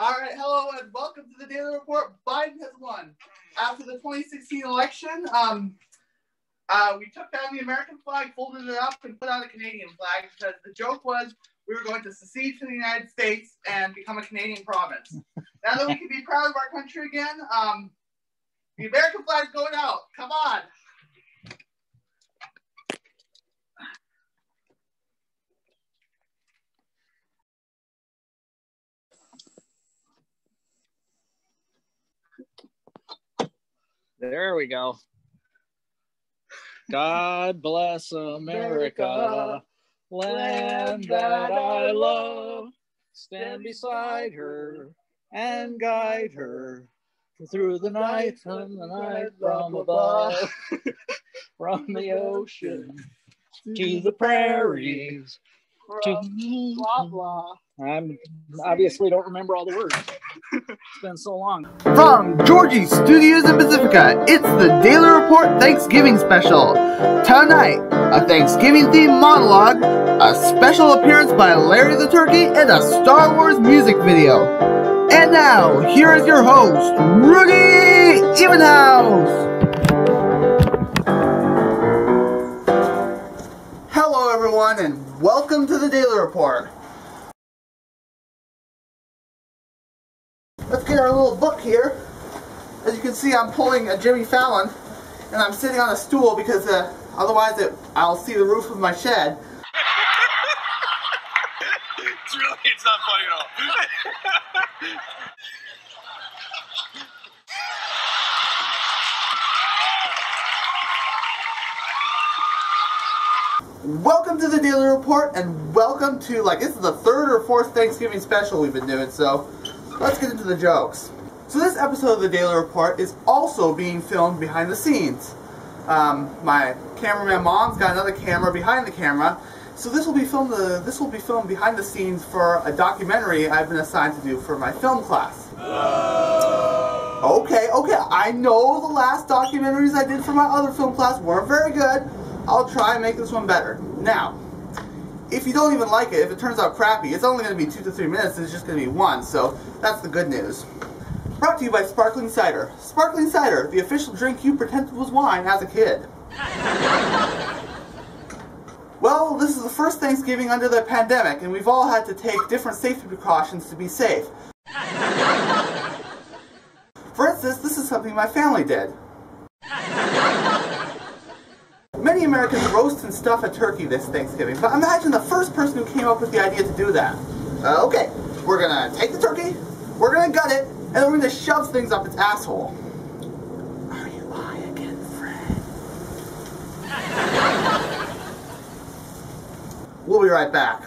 All right, hello and welcome to the Daily Report. Biden has won after the 2016 election. Um, uh, we took down the American flag, folded it up, and put on a Canadian flag because the joke was we were going to secede from the United States and become a Canadian province. now that we can be proud of our country again, um, the American flag's going out. Come on. There we go. God bless America, land that I love. Stand beside her and guide her through the night and the night from above, from the ocean to the prairies. Blah blah. I'm obviously don't remember all the words. It's been so long. From Georgie Studios in Pacifica, it's the Daily Report Thanksgiving Special. Tonight, a Thanksgiving themed monologue, a special appearance by Larry the Turkey, and a Star Wars music video. And now, here is your host, Rudy Evenhouse. Hello, everyone, and welcome to the Daily Report. Let's get our little book here. As you can see, I'm pulling a Jimmy Fallon, and I'm sitting on a stool because uh, otherwise it, I'll see the roof of my shed. it's really, it's not funny at all. Welcome to the Daily Report, and welcome to, like, this is the third or fourth Thanksgiving special we've been doing, so let's get into the jokes. So this episode of the Daily Report is also being filmed behind the scenes. Um, my cameraman mom's got another camera behind the camera, so this will be filmed. Uh, this will be filmed behind the scenes for a documentary I've been assigned to do for my film class. Okay, okay, I know the last documentaries I did for my other film class weren't very good. I'll try and make this one better. Now, if you don't even like it, if it turns out crappy, it's only going to be two to three minutes, it's just going to be one, so that's the good news. Brought to you by Sparkling Cider. Sparkling Cider, the official drink you pretended was wine as a kid. well, this is the first Thanksgiving under the pandemic, and we've all had to take different safety precautions to be safe. For instance, this is something my family did. Many Americans roast and stuff a turkey this Thanksgiving, but imagine the first person who came up with the idea to do that. Uh, okay, we're gonna take the turkey, we're gonna gut it, and then we're gonna shove things up its asshole. Are you high again, Fred? we'll be right back.